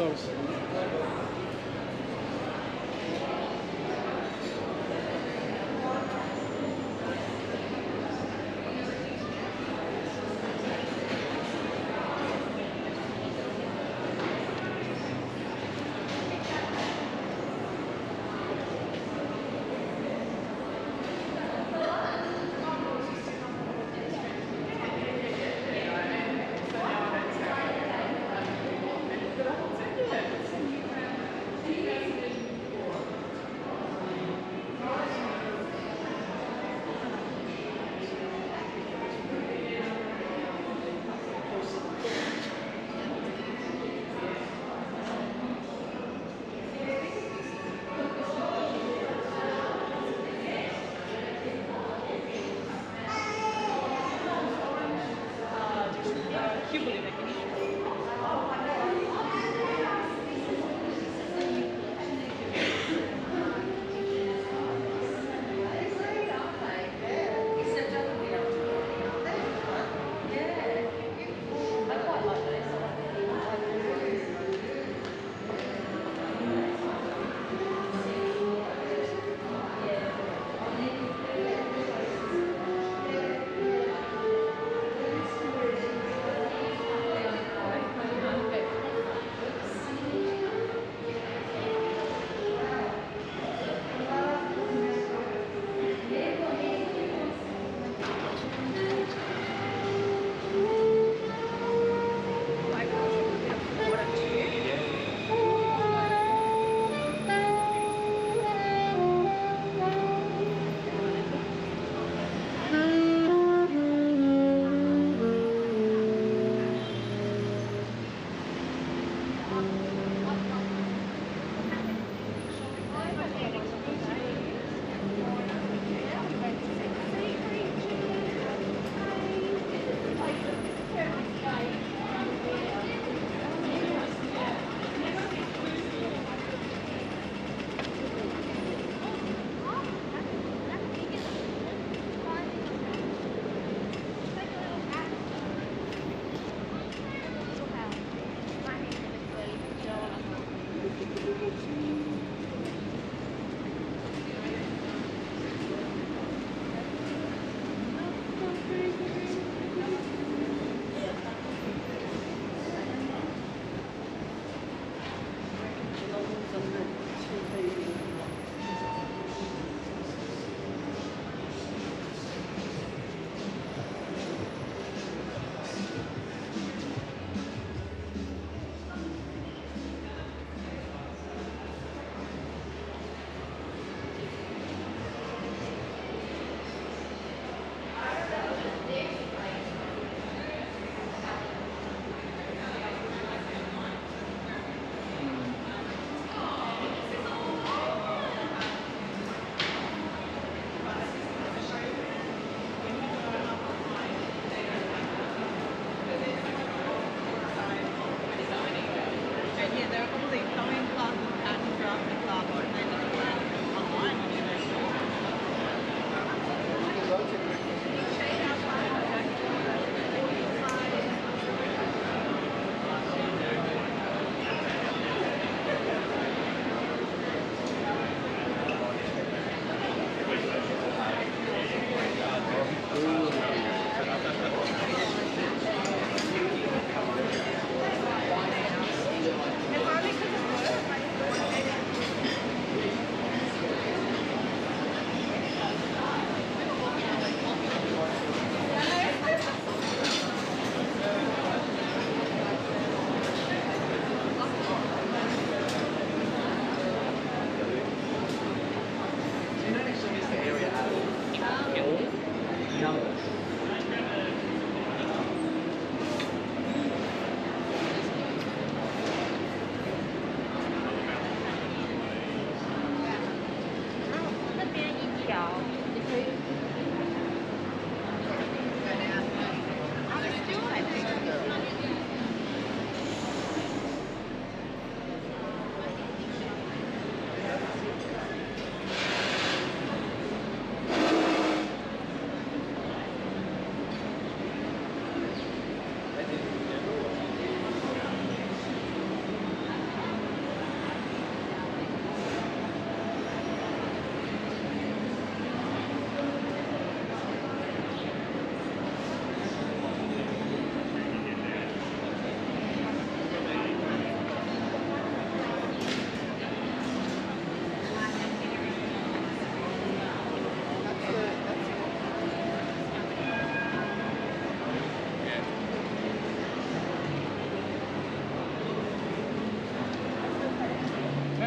aos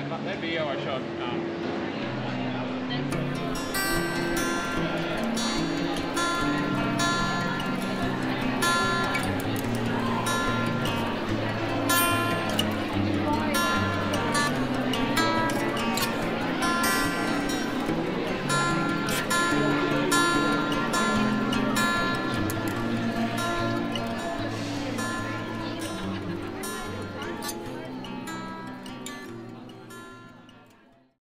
that video I shot. Um,